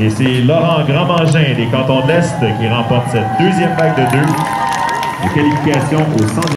Et c'est Laurent Grandmangin des cantons de l'Est qui remporte cette deuxième vague de deux de qualification au centre